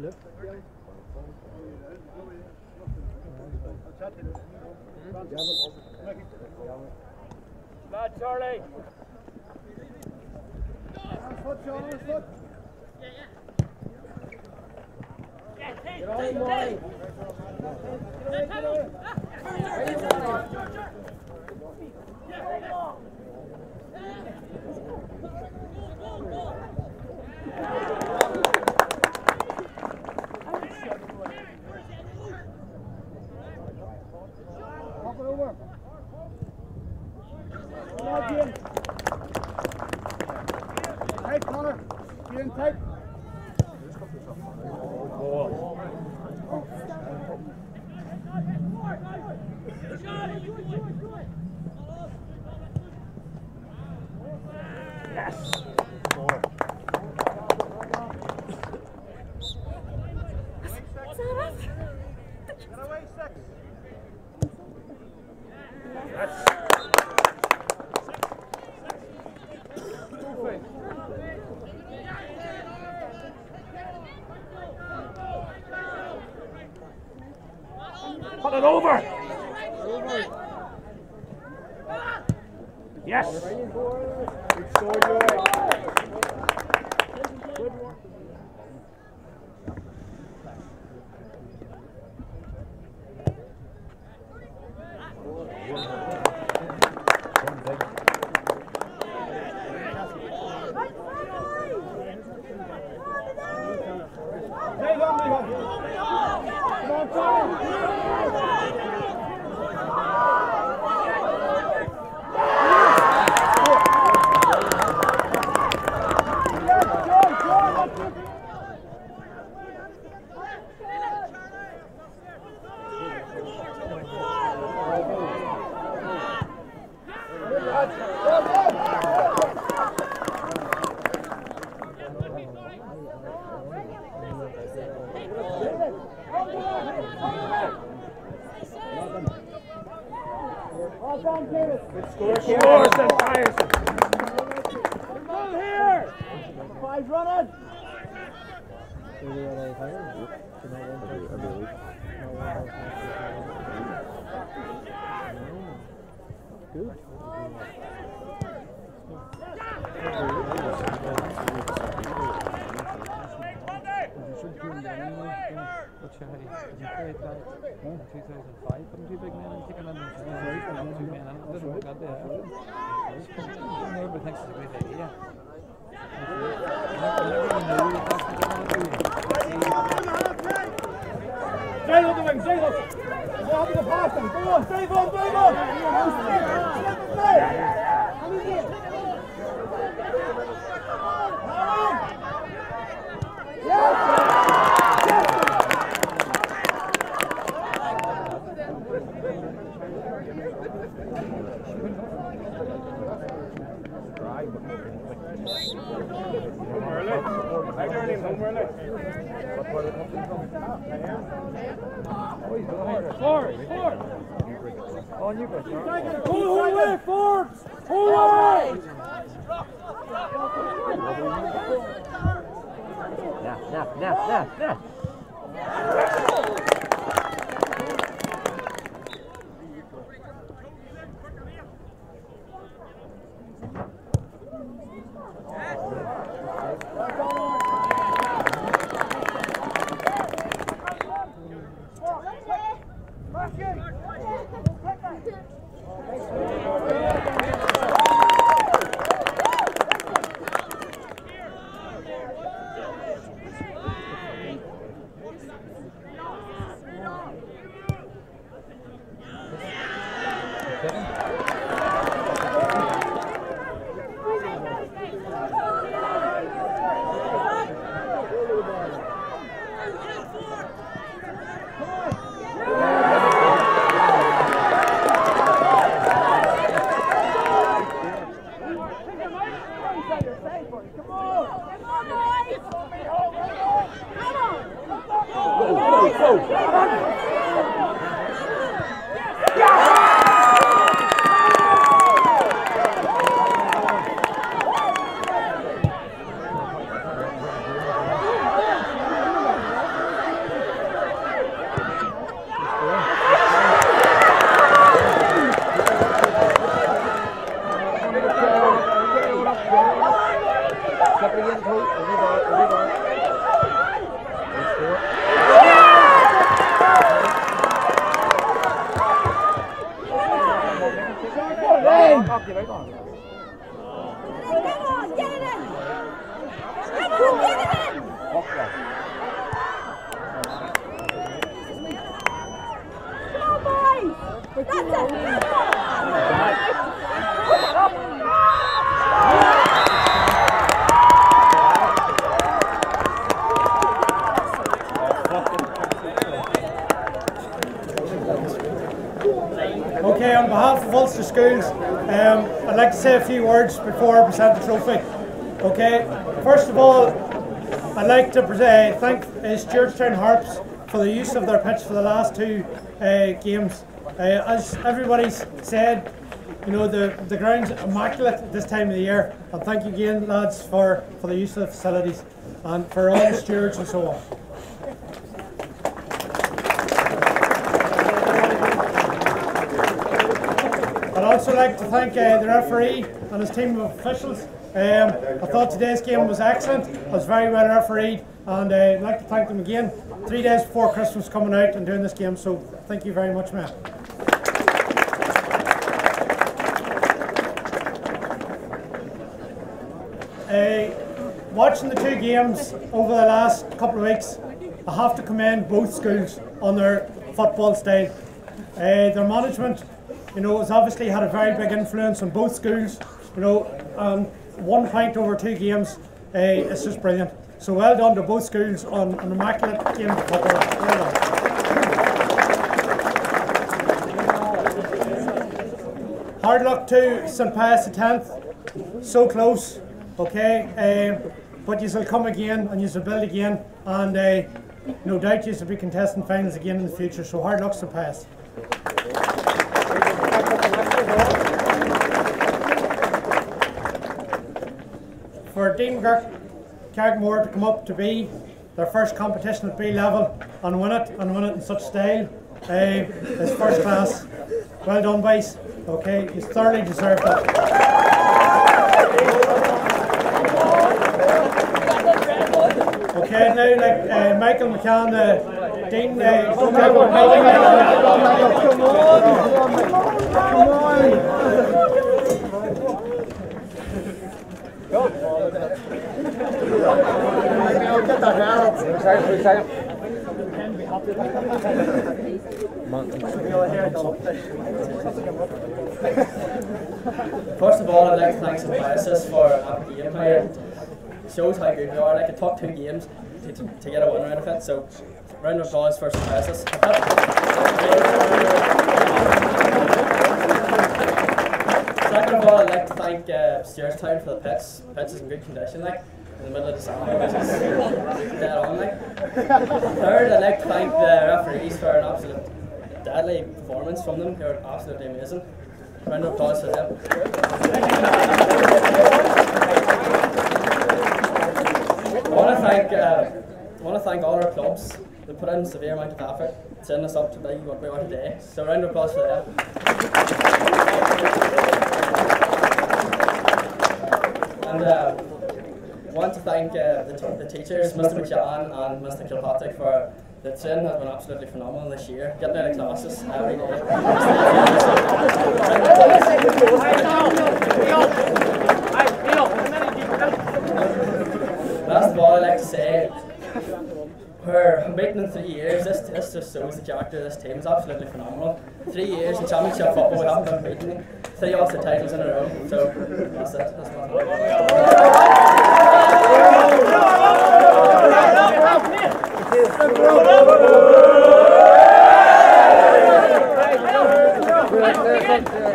Look. Bad Charlie. Foot, Charlie, foot. Yeah, yeah. Get on, boy. Get on, get on. Yeah. Yes. Good score, Joey. Stay on, Michael. Come on, Charlie. Yes, Joey, Joey, let's Well done, Davis. Good score, Scores and fires. Come on here. Five running. What's your height? Did you play it back in 2005? Couldn't you big men and taking on them? Two men and it doesn't work out there. Nobody thinks it's a great idea. Never even knew you thought you were going to do it. Stay on the wing, stay on. Stay on the pass them. Go on, stay on, stay on. Stay, stay. Forward, forward. On you, bro. Pull away, forward. Pull away. Now, now, now, now, now. come on. Come on. Okay, on behalf of Ulster Schools, um, I'd like to say a few words before I present the trophy. Okay, first of all, I'd like to uh, thank uh, Stewartstown Harps for the use of their pitch for the last two uh, games. Uh, as everybody's said, you know, the, the ground's immaculate at this time of the year, and thank you again, lads, for, for the use of the facilities and for all the stewards and so on. Also like to thank uh, the referee and his team of officials. Um, I thought today's game was excellent. It was very well refereed, and uh, I'd like to thank them again. Three days before Christmas, coming out and doing this game. So thank you very much, man. Uh, watching the two games over the last couple of weeks, I have to commend both schools on their football style. Uh, their management, you know, has obviously had a very big influence on both schools. You know, and one point over two games uh, is just brilliant. So well done to both schools on an immaculate game. Well done. Hard luck to St Pius the 10th. So close, okay? Um, but you will come again and you will build again, and uh, no doubt you will be contesting finals again in the future. So hard luck, St Pius. Dean Carrickmore to come up to be their first competition at B level, and win it, and win it in such style, uh, is first class. Well done, boys. Okay, you thoroughly deserved it. Okay, now like uh, Michael McCann, uh, Dean, uh, come First of all, I'd like to thank. Francis for having game here. Shows how good we are. Like, it took two games to, to, to get a winner out of it. So, round of applause for St. Francis. Second of all, I'd like to uh, Stewartstown for the pitch. Pitch is in good condition, like, in the middle of December, which is dead on, like. Third, I'd like to thank the referees for an absolute deadly performance from them. They were absolutely amazing. Round of applause for them. I want to thank uh, I want to thank all our clubs. They put in a severe amount of effort setting us up to be what we are today. So round of applause for them. And uh, want to thank uh, the, the teachers, Mr. McShannon and Mr. Kilpatrick for the training has been absolutely phenomenal this year. Getting out of classes every day. Last of all, I'd like to say, we're beaten in three years. This, this just shows the character of this team is absolutely phenomenal. Three years in championship football, we haven't been beaten. Three Ulster titles in a row. So that's. That's Right, gents,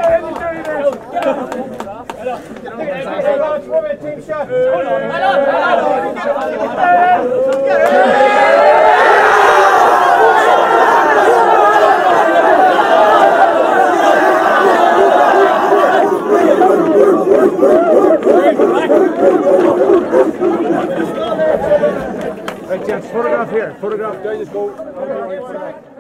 photograph here. Photograph. Guys, just go.